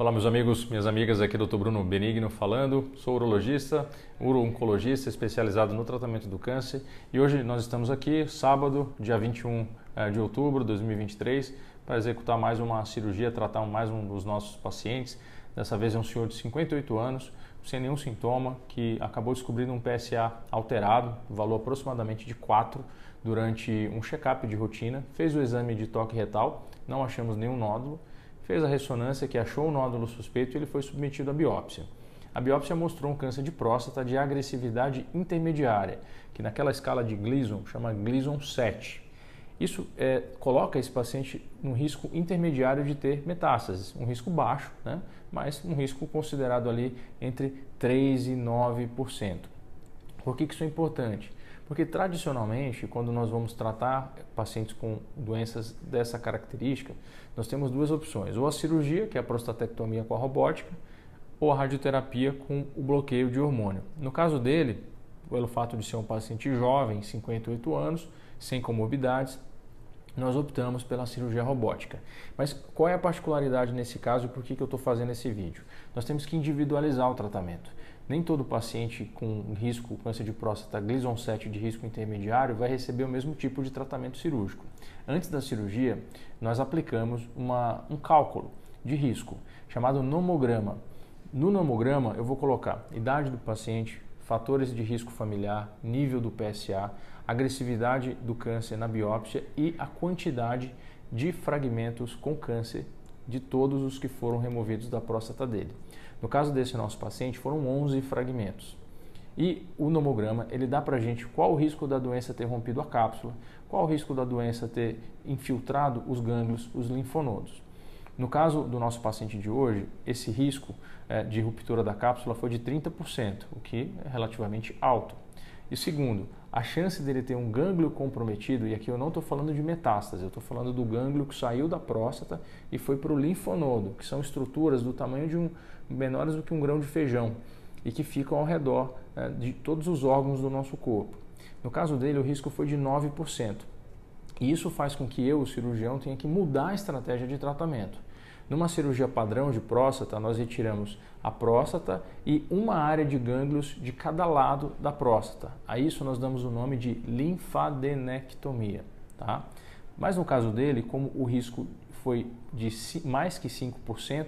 Olá, meus amigos, minhas amigas, aqui é o Dr. Bruno Benigno falando. Sou urologista, uro-oncologista especializado no tratamento do câncer e hoje nós estamos aqui, sábado, dia 21 eh, de outubro de 2023, para executar mais uma cirurgia, tratar mais um dos nossos pacientes. Dessa vez é um senhor de 58 anos, sem nenhum sintoma, que acabou descobrindo um PSA alterado, valor aproximadamente de 4, durante um check-up de rotina. Fez o exame de toque retal, não achamos nenhum nódulo fez a ressonância que achou o nódulo suspeito e ele foi submetido à biópsia. A biópsia mostrou um câncer de próstata de agressividade intermediária, que naquela escala de Gleason chama Gleason 7. Isso é, coloca esse paciente no risco intermediário de ter metástases, um risco baixo, né? mas um risco considerado ali entre 3 e 9%. Por que, isso é importante? Porque tradicionalmente, quando nós vamos tratar pacientes com doenças dessa característica, nós temos duas opções: ou a cirurgia, que é a prostatectomia com a robótica, ou a radioterapia com o bloqueio de hormônio. No caso dele, pelo fato de ser um paciente jovem, 58 anos, sem comorbidades, nós optamos pela cirurgia robótica. Mas qual é a particularidade nesse caso e por que, que eu estou fazendo esse vídeo? Nós temos que individualizar o tratamento. Nem todo paciente com risco câncer de próstata Gleason 7 de risco intermediário vai receber o mesmo tipo de tratamento cirúrgico. Antes da cirurgia, nós aplicamos uma, um cálculo de risco chamado nomograma. No nomograma, eu vou colocar idade do paciente, fatores de risco familiar, nível do PSA, agressividade do câncer na biópsia e a quantidade de fragmentos com câncer de todos os que foram removidos da próstata dele. No caso desse nosso paciente, foram 11 fragmentos. E o nomograma, ele dá para a gente qual o risco da doença ter rompido a cápsula, qual o risco da doença ter infiltrado os gânglios, os linfonodos. No caso do nosso paciente de hoje, esse risco é, de ruptura da cápsula foi de 30%, o que é relativamente alto. E segundo, a chance dele ter um gânglio comprometido, e aqui eu não estou falando de metástase, eu estou falando do gânglio que saiu da próstata e foi para o linfonodo, que são estruturas do tamanho de um menores do que um grão de feijão e que ficam ao redor é, de todos os órgãos do nosso corpo. No caso dele, o risco foi de 9%. E isso faz com que eu, o cirurgião, tenha que mudar a estratégia de tratamento. Numa cirurgia padrão de próstata, nós retiramos a próstata e uma área de gânglios de cada lado da próstata. A isso nós damos o nome de linfadenectomia. Tá? Mas no caso dele, como o risco foi de mais que 5%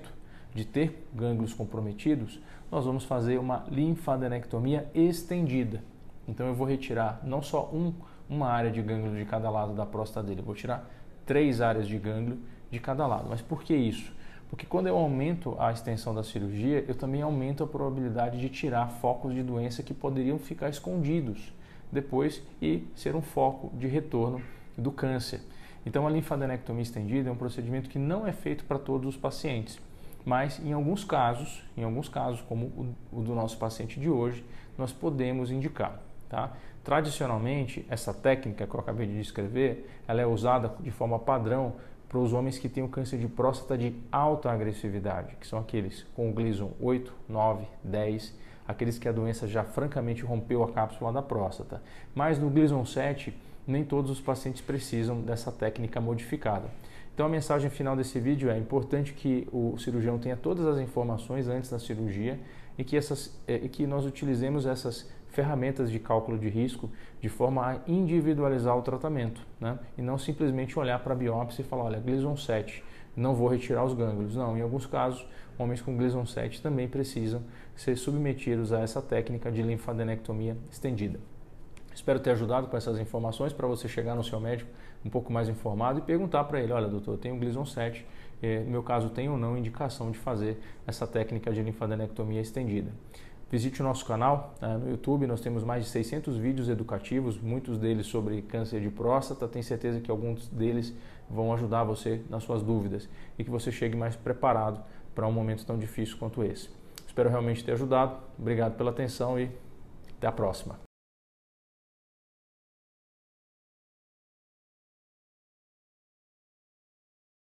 de ter gânglios comprometidos, nós vamos fazer uma linfadenectomia estendida. Então eu vou retirar não só um, uma área de gânglio de cada lado da próstata dele, eu vou tirar três áreas de gânglio de cada lado. Mas por que isso? Porque quando eu aumento a extensão da cirurgia, eu também aumento a probabilidade de tirar focos de doença que poderiam ficar escondidos depois e ser um foco de retorno do câncer. Então, a linfadenectomia estendida é um procedimento que não é feito para todos os pacientes, mas em alguns casos, em alguns casos, como o, do nosso paciente de hoje, nós podemos indicar. Tá? Tradicionalmente, essa técnica que eu acabei de descrever, ela é usada de forma padrão para os homens que têm o câncer de próstata de alta agressividade, que são aqueles com o Gleason 8, 9, 10, aqueles que a doença já francamente rompeu a cápsula da próstata. Mas no Gleason 7, nem todos os pacientes precisam dessa técnica modificada. Então a mensagem final desse vídeo é importante que o cirurgião tenha todas as informações antes da cirurgia e que, essas, é, que nós utilizemos essas ferramentas de cálculo de risco de forma a individualizar o tratamento, né? e não simplesmente olhar para a biópsia e falar, olha, Gleason 7, não vou retirar os gânglios. Não, em alguns casos, homens com Gleason 7 também precisam ser submetidos a essa técnica de linfadenectomia estendida. Espero ter ajudado com essas informações para você chegar no seu médico um pouco mais informado e perguntar para ele, olha doutor, eu tenho Gleason 7, eh, no meu caso tem ou não indicação de fazer essa técnica de linfadenectomia estendida. Visite o nosso canal né, no YouTube, nós temos mais de 600 vídeos educativos, muitos deles sobre câncer de próstata. Tenho certeza que alguns deles vão ajudar você nas suas dúvidas e que você chegue mais preparado para um momento tão difícil quanto esse. Espero realmente ter ajudado. Obrigado pela atenção e até a próxima.